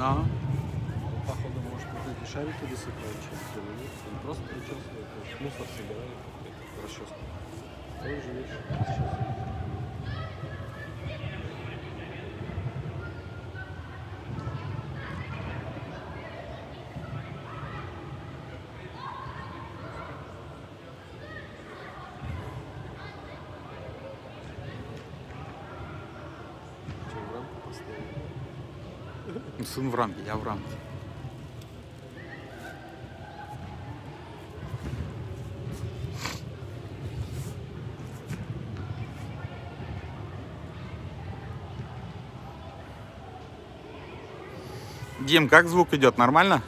Да. Походу, может, вот эти шарики высыпают но нет, он просто причесывает, мусор собирает, как расческа. Той же вещь сейчас. Сын в рамке, я в рамке. Дим, как звук идет? Нормально?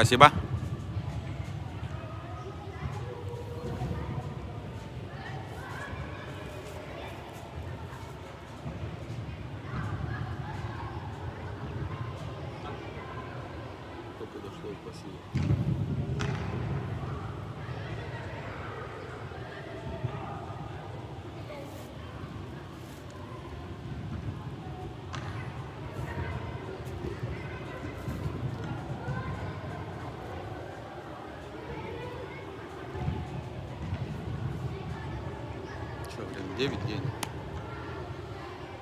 Спасибо. Только дошло, спасибо. Что, время 9 день.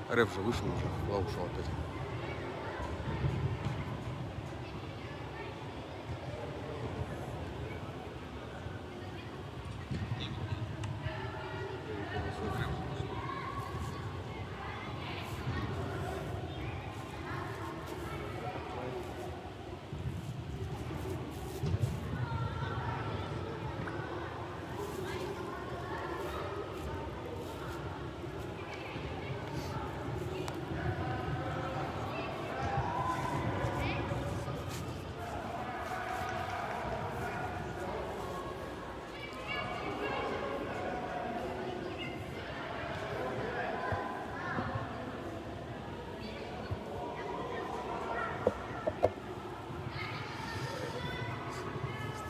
Рэп же вышел уже, куда ушел опять.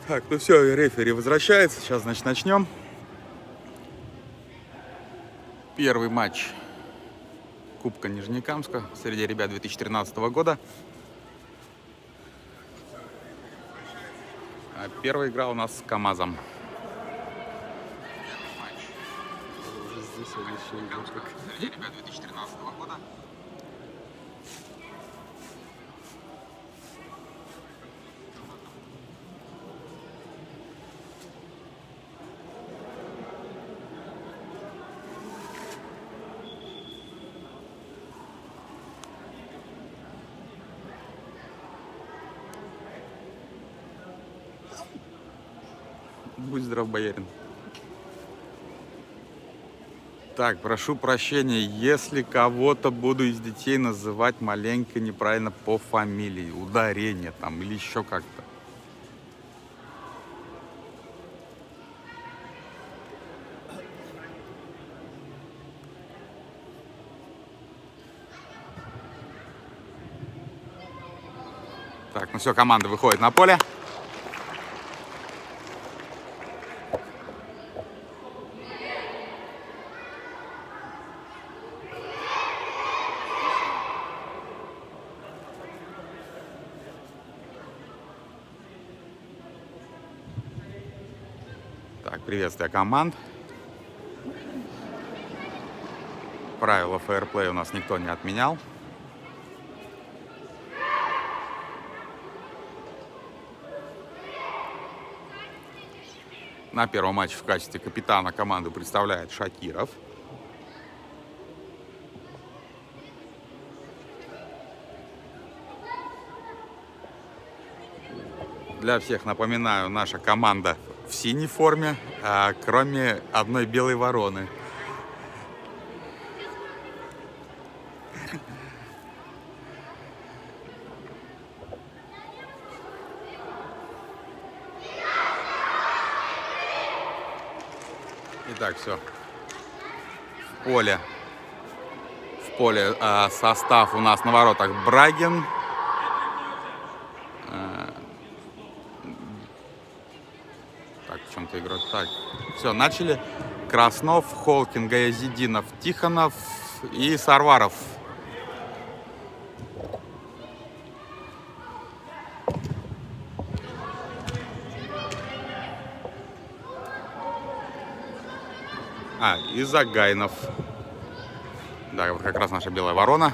Так, ну все, рефери возвращается. Сейчас, значит, начнем. Первый матч Кубка Нижнекамска среди ребят 2013 года. А первая игра у нас с КамАЗом. Здесь они еще Будь здрав, боярин. Так, прошу прощения, если кого-то буду из детей называть маленько неправильно по фамилии, ударение там или еще как-то. Так, ну все, команда выходит на поле. Так, приветствие команд. Правила фейерплея у нас никто не отменял. На первом матче в качестве капитана команду представляет Шакиров. Для всех напоминаю, наша команда в синей форме, а, кроме одной белой вороны. Итак, все. поле. В поле э, состав у нас на воротах Брагин. Э, так, в чем-то игрок. Так, все, начали. Краснов, Холкин, Гаязидинов, Тихонов и Сарваров. А, и Загайнов. Да, вот как раз наша белая ворона.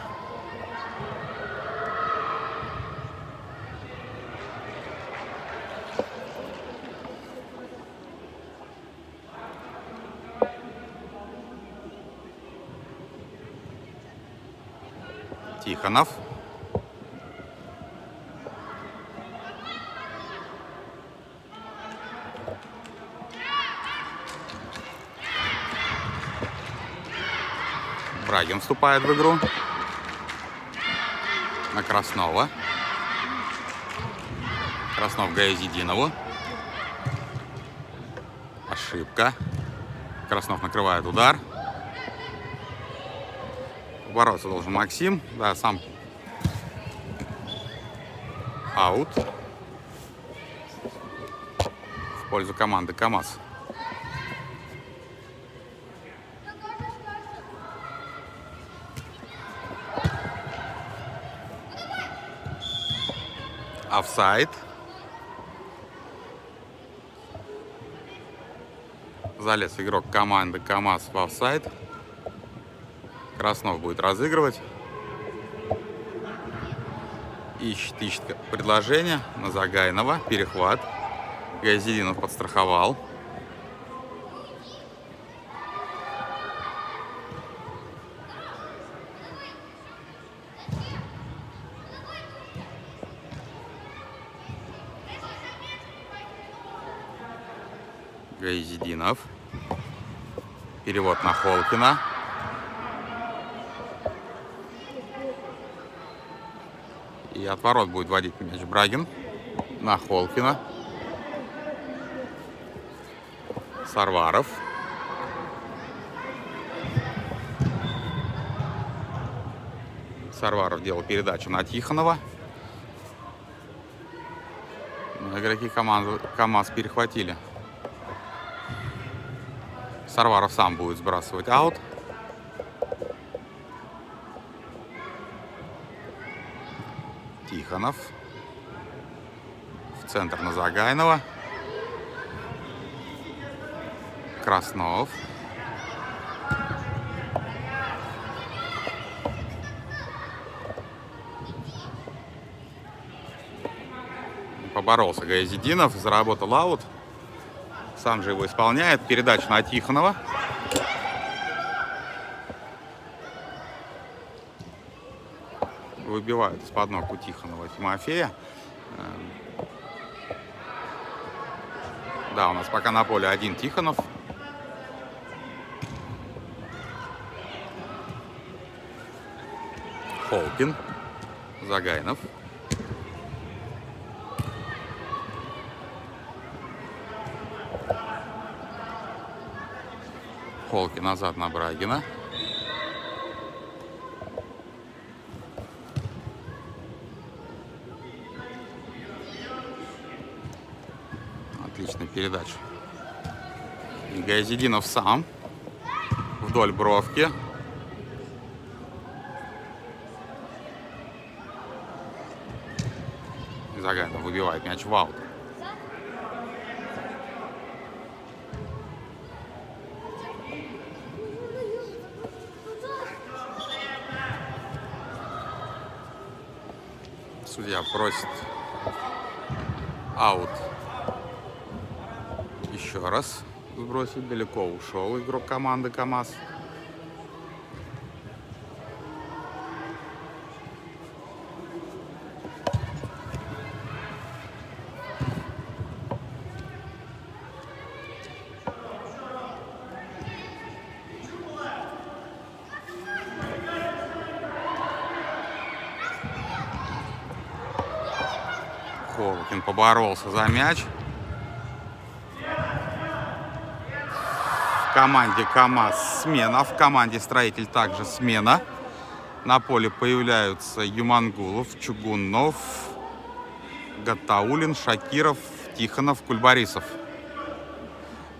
Тихонов. Брагин вступает в игру. На Краснова. Краснов Гаязидинову. Ошибка. Краснов накрывает удар. Бороться должен Максим. Да, сам. Аут. В пользу команды КАМАЗ. Офсайд. Залез игрок команды КАМАЗ в офсайд. Краснов будет разыгрывать. Ищет, ищет предложение на Загайнова. Перехват. Газидинов подстраховал. Гайзидинов. Перевод на Холкина. И от ворот будет водить мяч Брагин на Холкина. Сарваров. Сарваров делал передачу на Тихонова. Но игроки команды КАМАЗ перехватили. Сарваров сам будет сбрасывать аут. Тихонов. В центр на Загайнова. Краснов. Поборолся Гаязидинов, заработал аут. Сам же его исполняет. Передача на Тихонова. Выбивают из-под ног у Тихонова Тимофея. Да, у нас пока на поле один Тихонов. Холкин. Загайнов. Холки назад на Брагина. И Гаязидинов сам. Вдоль бровки. Заганов выбивает мяч в аут. Судья просит аут. Еще раз сбросить. Далеко ушел игрок команды КАМАЗ. Холкин поборолся за мяч. Команде КАМАЗ смена, в команде Строитель также смена. На поле появляются Юмангулов, Чугунов, Гатаулин, Шакиров, Тихонов, Кульбарисов.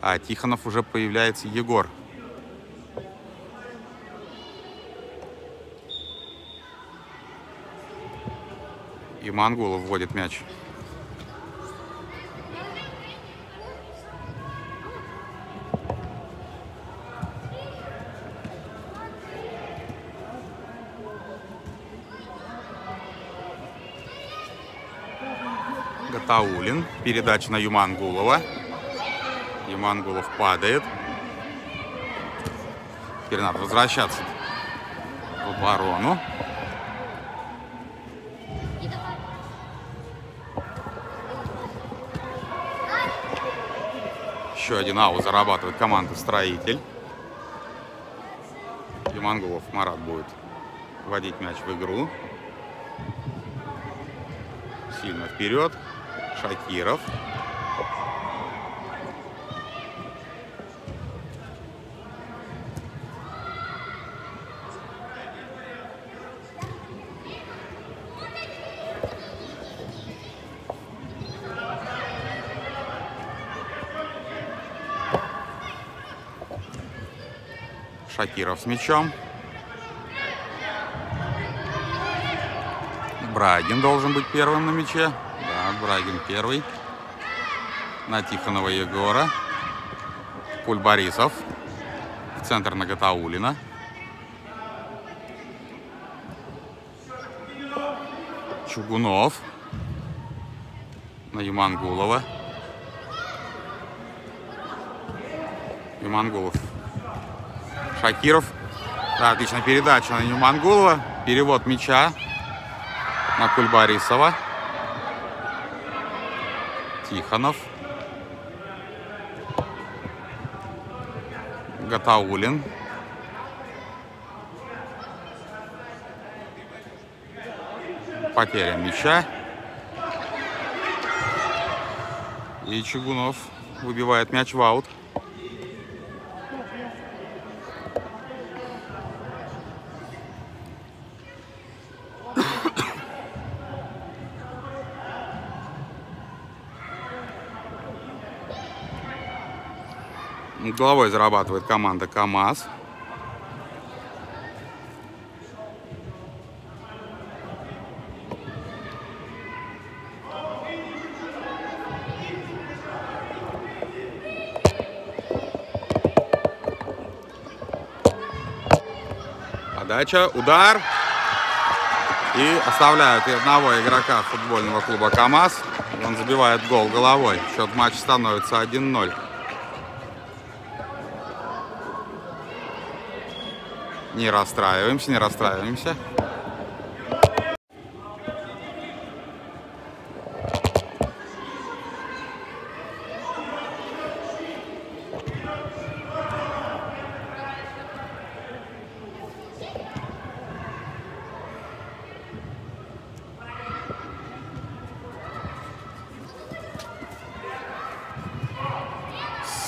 А Тихонов уже появляется Егор. И Мангулов вводит мяч. Гатаулин. Передача на Юмангулова. Юмангулов падает. Теперь надо возвращаться в оборону. Еще один аут зарабатывает команда «Строитель». Юмангулов Марат будет вводить мяч в игру. Сильно вперед. Шакиров. Шакиров с мячом. Брагин должен быть первым на мяче. Брагин первый. На Тихонова Егора. Пуль Борисов. В центр на Гатаулина. Чугунов. На Юмангулова. Юмангулов. Шакиров. Да, отличная передача на Юмангулова. Перевод мяча на Кульбарисова. Тихонов. Гатаулин. Потеря мяча. И Чугунов выбивает мяч в аут. Головой зарабатывает команда КАМАЗ. Подача, удар. И оставляют одного игрока футбольного клуба КАМАЗ. Он забивает гол головой. Счет матча становится 1-0. Не расстраиваемся, не расстраиваемся.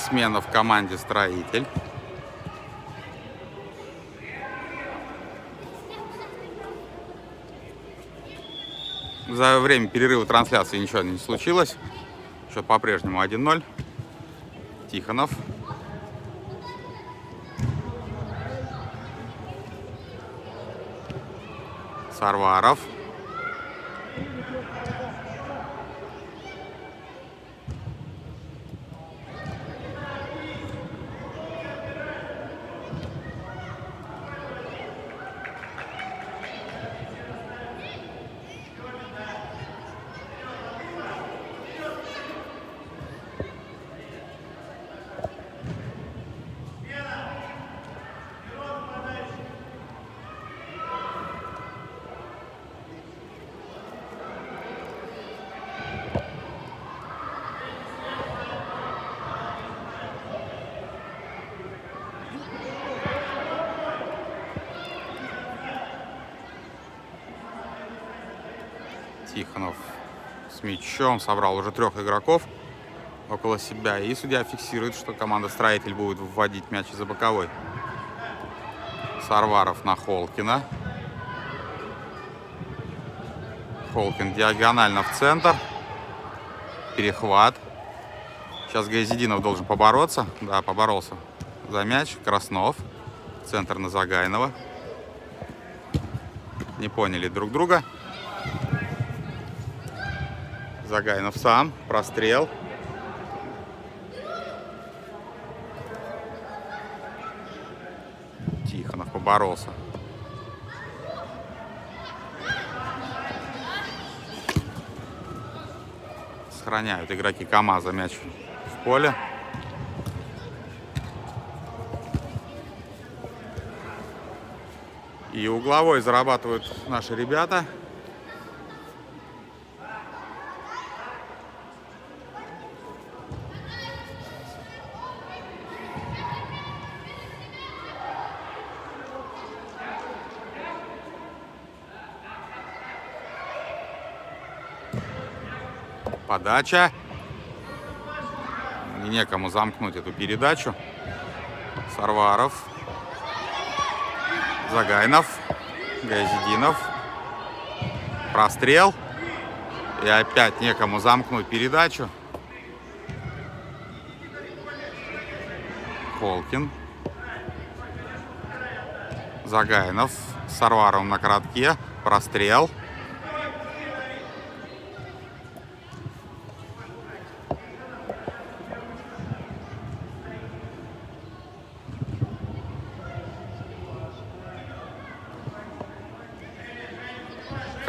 Смена в команде «Строитель». За время перерыва трансляции ничего не случилось. Счет по-прежнему 1-0. Тихонов. Сарваров. Тихонов с мячом собрал уже трех игроков. около себя. И судья фиксирует, что команда «Строитель» будет вводить мяч из-за боковой. Сарваров на Холкина. Холкин диагонально в центр. Перехват. Сейчас Газидинов должен побороться. Да, поборолся за мяч. Краснов. Центр на Загайнова. Не поняли друг друга. Загайнов сам. Прострел. Тихонов поборолся. Сохраняют игроки КамАЗа мяч в поле. И угловой зарабатывают наши ребята. Подача. Некому замкнуть эту передачу. Сарваров. Загайнов. Газидинов. Прострел. И опять некому замкнуть передачу. Холкин. Загайнов. С Сарваровым на коротке. Прострел.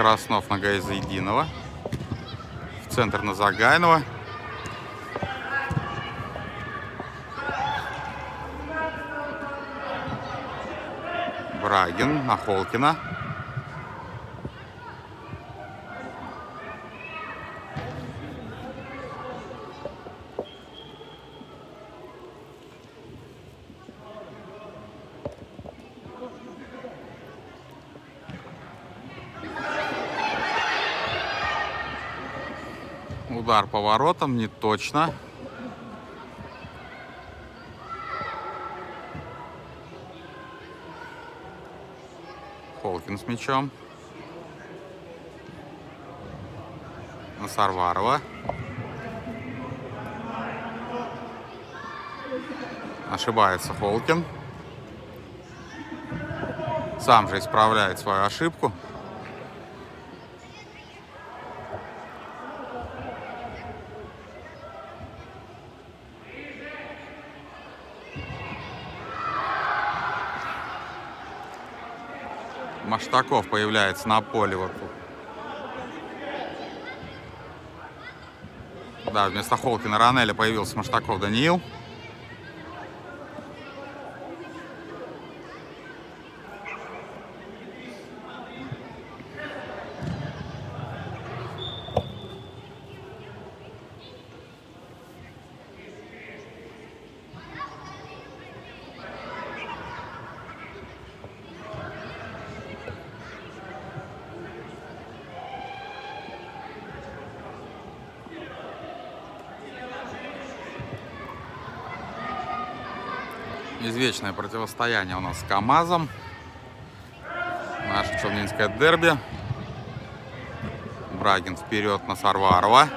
Краснов на Гайзаединова. В центр на Загайнова. Брагин на Холкина. Удар поворотом, не точно. Холкин с мячом. Сарварова. Ошибается Холкин. Сам же исправляет свою ошибку. Маштаков появляется на поле вот. Да, вместо Холкина Ранеля появился Маштаков Даниил. Извечное противостояние у нас с КАМАЗом. Наше челнинское дерби. Брагин вперед на Сарварова.